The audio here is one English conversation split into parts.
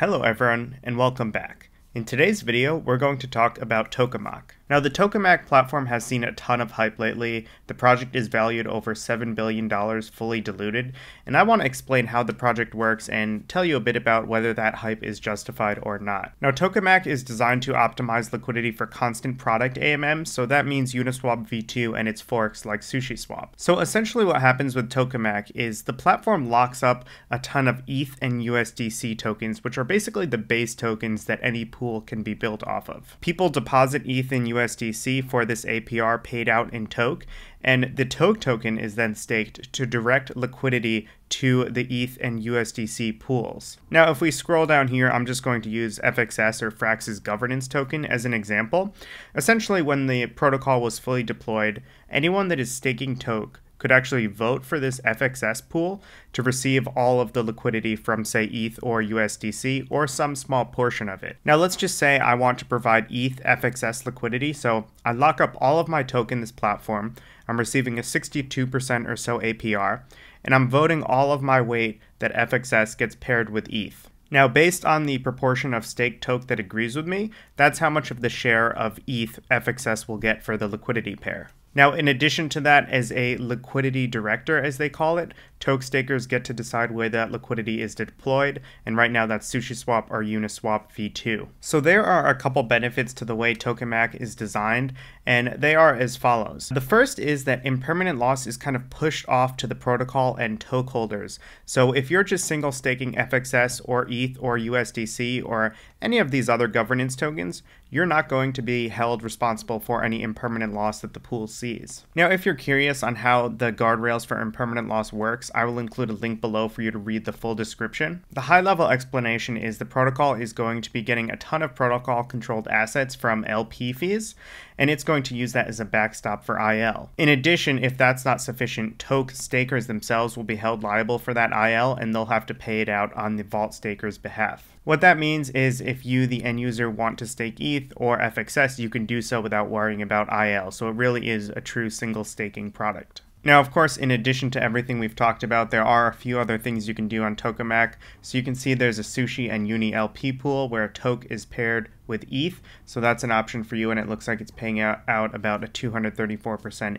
Hello everyone and welcome back. In today's video, we're going to talk about Tokemak. Now, the Tokemak platform has seen a ton of hype lately. The project is valued over $7 billion fully diluted, and I want to explain how the project works and tell you a bit about whether that hype is justified or not. Now, Tokemak is designed to optimize liquidity for constant product AMM, so that means Uniswap v2 and its forks like SushiSwap. So essentially what happens with Tokemak is the platform locks up a ton of ETH and USDC tokens, which are basically the base tokens that any can be built off of. People deposit ETH and USDC USDC for this APR paid out in TOKE, and the TOKE token is then staked to direct liquidity to the ETH and USDC pools. Now, if we scroll down here, I'm just going to use FXS or Frax's governance token as an example. Essentially, when the protocol was fully deployed, anyone that is staking TOKE could actually vote for this FXS pool to receive all of the liquidity from, say, ETH or USDC or some small portion of it. Now, let's just say I want to provide ETH FXS liquidity. So I lock up all of my token this platform. I'm receiving a 62% or so APR, and I'm voting all of my weight that FXS gets paired with ETH. Now, based on the proportion of stake toke that agrees with me, that's how much of the share of ETH FXS will get for the liquidity pair. Now, in addition to that, as a liquidity director, as they call it, Toke stakers get to decide where that liquidity is deployed, and right now that's SushiSwap or Uniswap v2. So there are a couple benefits to the way Tokemak is designed, and they are as follows. The first is that impermanent loss is kind of pushed off to the protocol and toke holders. So if you're just single staking FXS or ETH or USDC or any of these other governance tokens, you're not going to be held responsible for any impermanent loss that the pool sees. Now, if you're curious on how the guardrails for impermanent loss works, I will include a link below for you to read the full description. The high level explanation is the protocol is going to be getting a ton of protocol controlled assets from LP fees, and it's going to use that as a backstop for IL. In addition, if that's not sufficient, toke stakers themselves will be held liable for that IL and they'll have to pay it out on the vault staker's behalf. What that means is if you, the end user, want to stake ETH or FXS, you can do so without worrying about IL. So it really is a true single staking product. Now, of course, in addition to everything we've talked about, there are a few other things you can do on Tokemak. So you can see there's a Sushi and Uni LP pool where a Toke is paired with ETH. So that's an option for you, and it looks like it's paying out, out about a 234%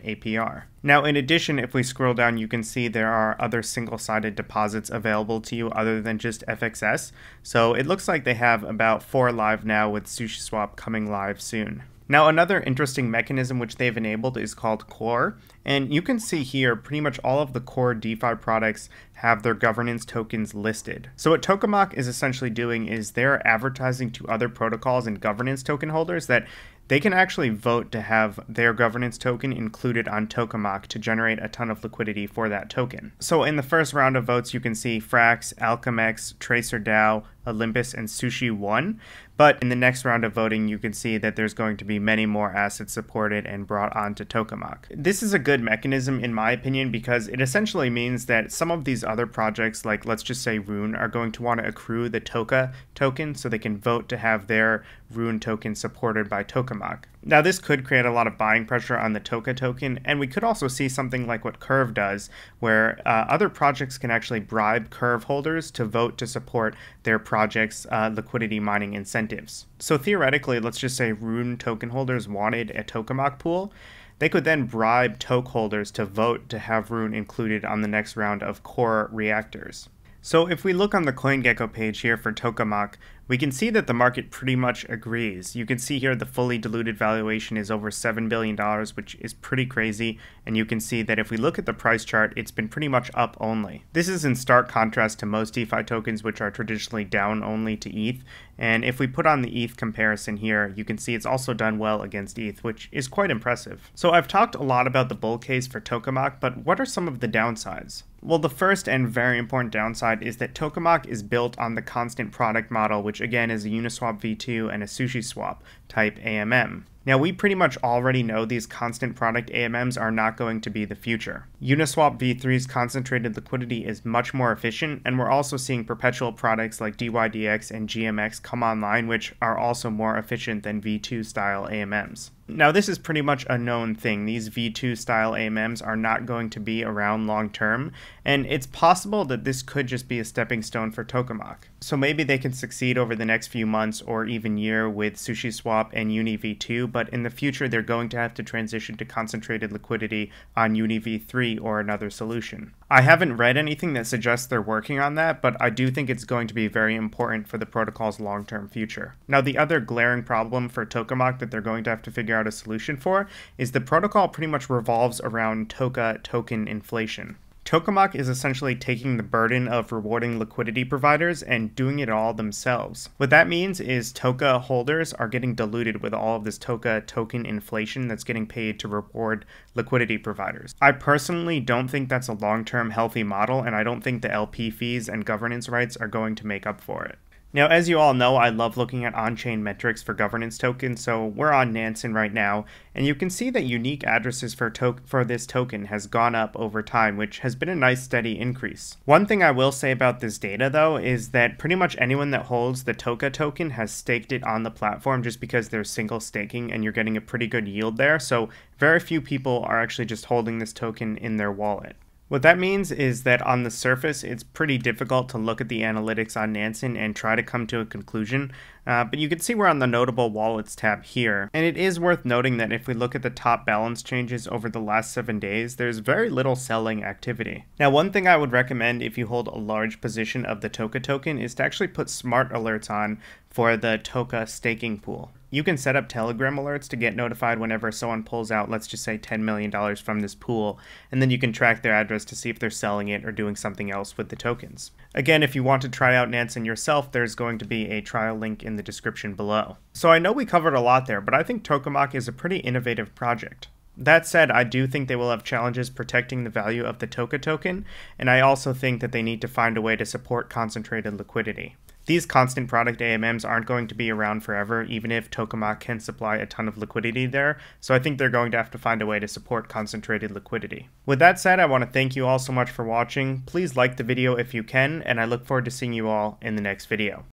APR. Now, in addition, if we scroll down, you can see there are other single-sided deposits available to you other than just FXS. So it looks like they have about four live now with SushiSwap coming live soon. Now, another interesting mechanism which they've enabled is called Core. And you can see here pretty much all of the core DeFi products have their governance tokens listed. So what Tokemak is essentially doing is they're advertising to other protocols and governance token holders that they can actually vote to have their governance token included on Tokemak to generate a ton of liquidity for that token. So in the first round of votes, you can see Frax, Alchemix, TracerDAO, Olympus, and Sushi won. But in the next round of voting, you can see that there's going to be many more assets supported and brought onto Tokemak. This is a good mechanism, in my opinion, because it essentially means that some of these other projects, like let's just say Rune, are going to want to accrue the TOKE token so they can vote to have their Rune token supported by Tokemak. Now, this could create a lot of buying pressure on the TOKE token, and we could also see something like what Curve does, where uh, other projects can actually bribe Curve holders to vote to support their project's uh, liquidity mining incentives. So theoretically, let's just say Rune token holders wanted a Tokemak pool. They could then bribe toke holders to vote to have Rune included on the next round of core reactors. So if we look on the CoinGecko page here for Tokemak, we can see that the market pretty much agrees. You can see here the fully diluted valuation is over $7 billion, which is pretty crazy. And you can see that if we look at the price chart, it's been pretty much up only. This is in stark contrast to most DeFi tokens, which are traditionally down only to ETH. And if we put on the ETH comparison here, you can see it's also done well against ETH, which is quite impressive. So I've talked a lot about the bull case for Tokemak, but what are some of the downsides? Well, the first and very important downside is that Tokemak is built on the constant product model, which again is a Uniswap v2 and a SushiSwap type AMM. Now, we pretty much already know these constant product AMMs are not going to be the future. Uniswap v3's concentrated liquidity is much more efficient, and we're also seeing perpetual products like DYDX and GMX come online, which are also more efficient than v2 style AMMs. Now, this is pretty much a known thing. These V2 style AMMs are not going to be around long term, and it's possible that this could just be a stepping stone for Tokemak. So maybe they can succeed over the next few months or even year with SushiSwap and UniV2, but in the future they're going to have to transition to concentrated liquidity on UniV3 or another solution. I haven't read anything that suggests they're working on that, but I do think it's going to be very important for the protocol's long term future. Now, the other glaring problem for Tokemak that they're going to have to figure out a solution for is the protocol pretty much revolves around TOKE token inflation. Tokemak is essentially taking the burden of rewarding liquidity providers and doing it all themselves. What that means is TOKE holders are getting diluted with all of this TOKE token inflation that's getting paid to reward liquidity providers. I personally don't think that's a long term healthy model, and I don't think the LP fees and governance rights are going to make up for it. Now, as you all know, I love looking at on-chain metrics for governance tokens, so we're on Nansen right now, and you can see that unique addresses for, for this token has gone up over time, which has been a nice steady increase. One thing I will say about this data, though, is that pretty much anyone that holds the TOKE token has staked it on the platform just because they're single staking and you're getting a pretty good yield there, so very few people are actually just holding this token in their wallet. What that means is that on the surface, it's pretty difficult to look at the analytics on Nansen and try to come to a conclusion, uh, but you can see we're on the Notable Wallets tab here. And it is worth noting that if we look at the top balance changes over the last seven days, there's very little selling activity. Now, one thing I would recommend if you hold a large position of the TOKE token is to actually put smart alerts on for the TOKE staking pool. You can set up Telegram alerts to get notified whenever someone pulls out, let's just say $10 million from this pool, and then you can track their address to see if they're selling it or doing something else with the tokens. Again, if you want to try out Nansen yourself, there's going to be a trial link in the description below. So I know we covered a lot there, but I think Tokemak is a pretty innovative project. That said, I do think they will have challenges protecting the value of the TOKE token, and I also think that they need to find a way to support concentrated liquidity. These constant product AMMs aren't going to be around forever, even if Tokemak can supply a ton of liquidity there, so I think they're going to have to find a way to support concentrated liquidity. With that said, I want to thank you all so much for watching. Please like the video if you can, and I look forward to seeing you all in the next video.